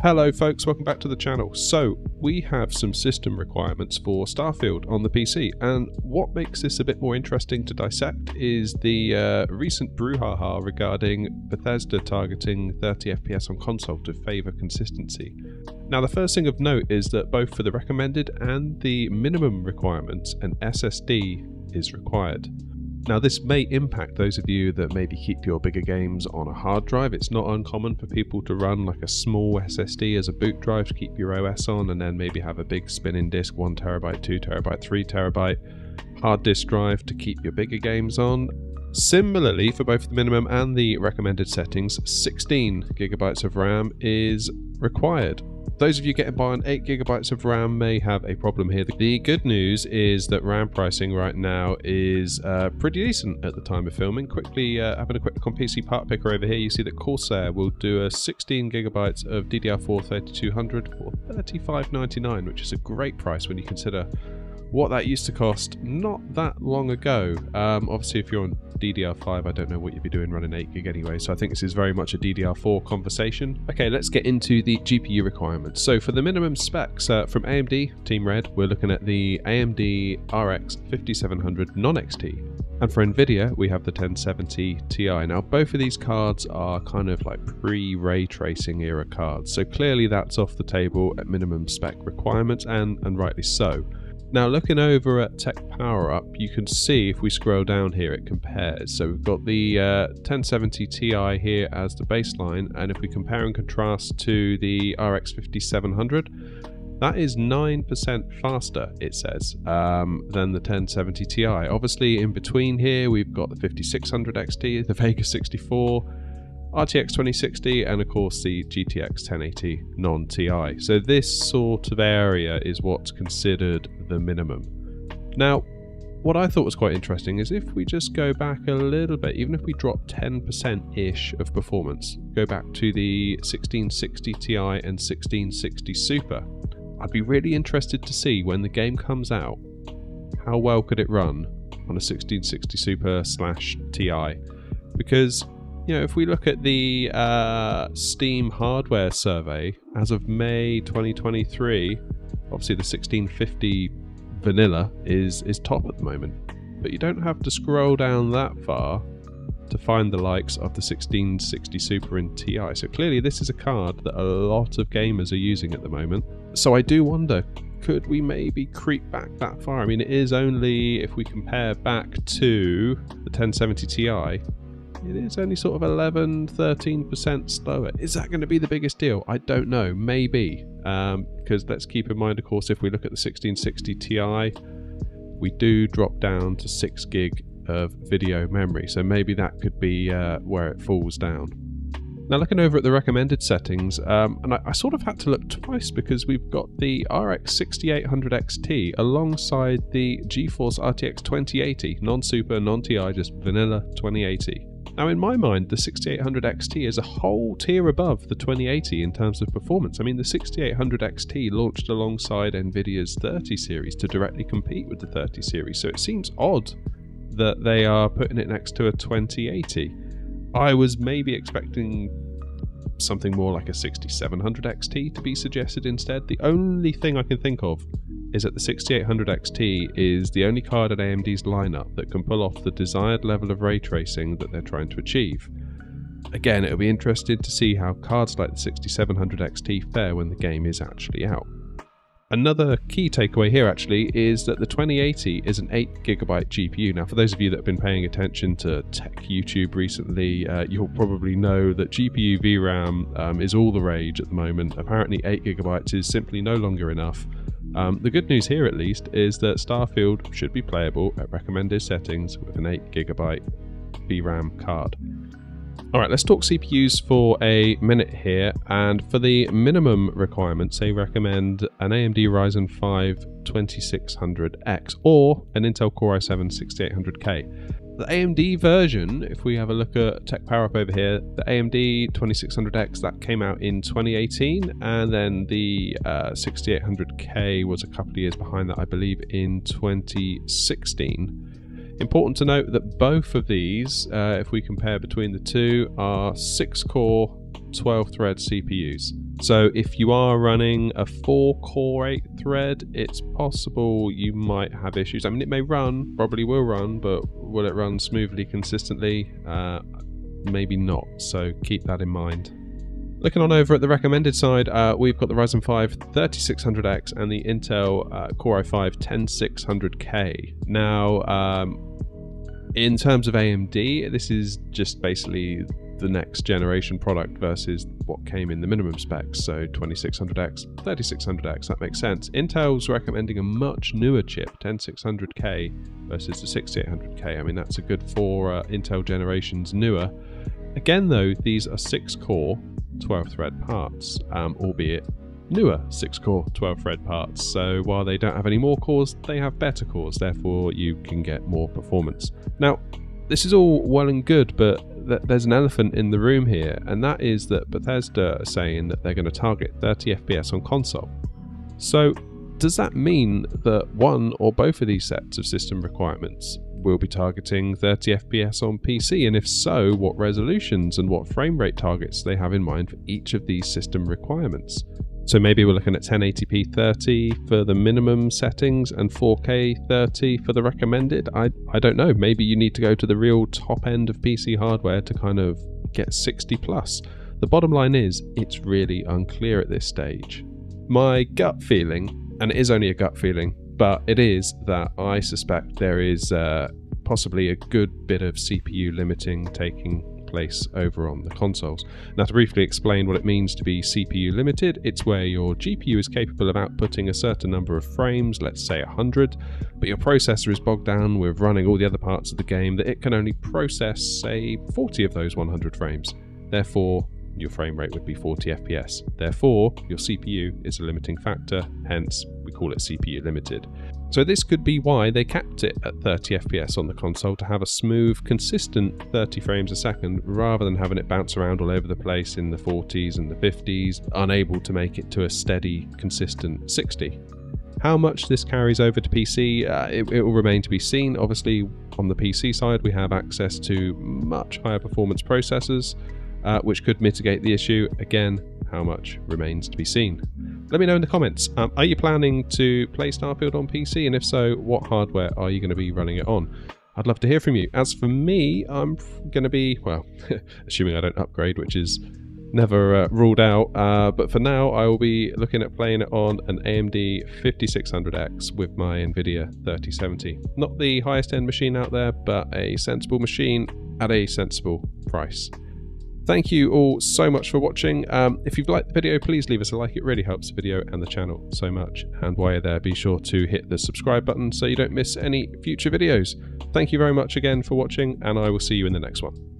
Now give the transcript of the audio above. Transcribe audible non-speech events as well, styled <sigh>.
Hello folks, welcome back to the channel. So, we have some system requirements for Starfield on the PC, and what makes this a bit more interesting to dissect is the uh, recent brouhaha regarding Bethesda targeting 30 FPS on console to favour consistency. Now, the first thing of note is that both for the recommended and the minimum requirements, an SSD is required. Now, this may impact those of you that maybe keep your bigger games on a hard drive. It's not uncommon for people to run like a small SSD as a boot drive to keep your OS on, and then maybe have a big spinning disk, one terabyte, two terabyte, three terabyte hard disk drive to keep your bigger games on. Similarly, for both the minimum and the recommended settings, 16 gigabytes of RAM is required. Those of you getting by on 8 gigabytes of RAM may have a problem here. The good news is that RAM pricing right now is uh, pretty decent at the time of filming. Quickly uh, having a quick look on PC Part Picker over here, you see that Corsair will do a 16 gigabytes of DDR4 3200 for 35.99, which is a great price when you consider what that used to cost not that long ago. Um, obviously, if you're on DDR5, I don't know what you'd be doing running 8 gig anyway, so I think this is very much a DDR4 conversation. Okay, let's get into the GPU requirements. So for the minimum specs uh, from AMD, Team Red, we're looking at the AMD RX 5700 non-XT. And for Nvidia, we have the 1070 Ti. Now, both of these cards are kind of like pre-ray tracing era cards, so clearly that's off the table at minimum spec requirements, and, and rightly so. Now looking over at Tech Power Up, you can see if we scroll down here it compares. So we've got the uh, 1070 Ti here as the baseline and if we compare and contrast to the RX 5700 that is 9% faster, it says, um, than the 1070 Ti. Obviously, in between here, we've got the 5600 XT, the Vega 64, RTX 2060 and of course the GTX 1080 non-TI. So this sort of area is what's considered the minimum. Now, what I thought was quite interesting is if we just go back a little bit, even if we drop 10%-ish of performance, go back to the 1660 Ti and 1660 Super, I'd be really interested to see when the game comes out, how well could it run on a 1660 Super slash Ti? Because you know, if we look at the uh, Steam hardware survey as of May 2023, obviously the 1650 vanilla is is top at the moment. But you don't have to scroll down that far to find the likes of the 1660 Super and Ti. So clearly this is a card that a lot of gamers are using at the moment. So I do wonder, could we maybe creep back that far? I mean, it is only if we compare back to the 1070 Ti, it is only sort of 11 13% slower. Is that going to be the biggest deal? I don't know. Maybe. Um, because let's keep in mind, of course, if we look at the 1660 Ti, we do drop down to 6 gig of video memory. So maybe that could be uh, where it falls down. Now, looking over at the recommended settings, um, and I, I, sort of had to look twice because we've got the RX 6800 XT alongside the GeForce RTX 2080, non super, non TI, just vanilla 2080. Now, in my mind, the 6800 XT is a whole tier above the 2080 in terms of performance. I mean, the 6800 XT launched alongside NVIDIA's 30 series to directly compete with the 30 series, so it seems odd that they are putting it next to a 2080. I was maybe expecting something more like a 6700 XT to be suggested instead. The only thing I can think of is that the 6800 XT is the only card in AMD's lineup that can pull off the desired level of ray tracing that they're trying to achieve. Again, it'll be interesting to see how cards like the 6700 XT fare when the game is actually out. Another key takeaway here actually is that the 2080 is an 8GB GPU. Now, for those of you that have been paying attention to tech YouTube recently, uh, you'll probably know that GPU VRAM um, is all the rage at the moment. Apparently, 8GB is simply no longer enough. Um, the good news here, at least, is that Starfield should be playable at recommended settings with an 8GB VRAM card. Alright, let's talk CPUs for a minute here. And for the minimum requirements, they recommend an AMD Ryzen 5 2600X or an Intel Core i7 6800K. The AMD version, if we have a look at Tech Power Up over here, the AMD 2600X that came out in 2018, and then the uh, 6800K was a couple of years behind that, I believe, in 2016. Important to note that both of these, uh, if we compare between the two, are 6 core 12 thread CPUs. So if you are running a 4 core 8 thread, it's possible you might have issues. I mean, it may run, probably will run, but will it run smoothly, consistently? Uh, maybe not. So keep that in mind. Looking on over at the recommended side, uh, we've got the Ryzen 5 3600X and the Intel uh, Core i5 10600K. Now, um, in terms of AMD, this is just basically the next generation product versus what came in the minimum specs. So 2600X, 3600X, that makes sense. Intel's recommending a much newer chip, 10600K versus the 6800K. I mean, that's a good four uh, Intel generations newer. Again, though, these are six core 12 thread parts, um, albeit newer 6 core 12 thread parts. So while they don't have any more cores, they have better cores, therefore you can get more performance. Now, this is all well and good, but th there's an elephant in the room here, and that is that Bethesda are saying that they're going to target 30 FPS on console. So does that mean that one or both of these sets of system requirements will be targeting 30 FPS on PC, and if so, what resolutions and what frame rate targets they have in mind for each of these system requirements. So maybe we're looking at 1080p 30 for the minimum settings and 4K 30 for the recommended. I, I don't know. Maybe you need to go to the real top end of PC hardware to kind of get 60 plus. The bottom line is, it's really unclear at this stage. My gut feeling, and it is only a gut feeling, but it is that I suspect there is uh, possibly a good bit of CPU limiting taking place over on the consoles. Now to briefly explain what it means to be CPU limited, it's where your GPU is capable of outputting a certain number of frames, let's say 100, but your processor is bogged down with running all the other parts of the game that it can only process, say, 40 of those 100 frames. Therefore, your frame rate would be 40 FPS. Therefore, your CPU is a limiting factor, hence we call it CPU limited. So this could be why they capped it at 30 FPS on the console to have a smooth, consistent 30 frames a second rather than having it bounce around all over the place in the 40s and the 50s, unable to make it to a steady, consistent 60. How much this carries over to PC, uh, it, it, will remain to be seen. Obviously, on the PC side, we have access to much higher performance processors, uh, which could mitigate the issue. Again, how much remains to be seen. Let me know in the comments. Um, are you planning to play Starfield on PC? And if so, what hardware are you going to be running it on? I'd love to hear from you. As for me, I'm going to be, well, <laughs> assuming I don't upgrade, which is never uh, ruled out. Uh, but for now, I will be looking at playing it on an AMD 5600X with my NVIDIA 3070. Not the highest end machine out there, but a sensible machine at a sensible price. Thank you all so much for watching. Um, if you've liked the video, please leave us a like. It really helps the video and the channel so much. And while you're there, be sure to hit the subscribe button so you don't miss any future videos. Thank you very much again for watching, and I will see you in the next one.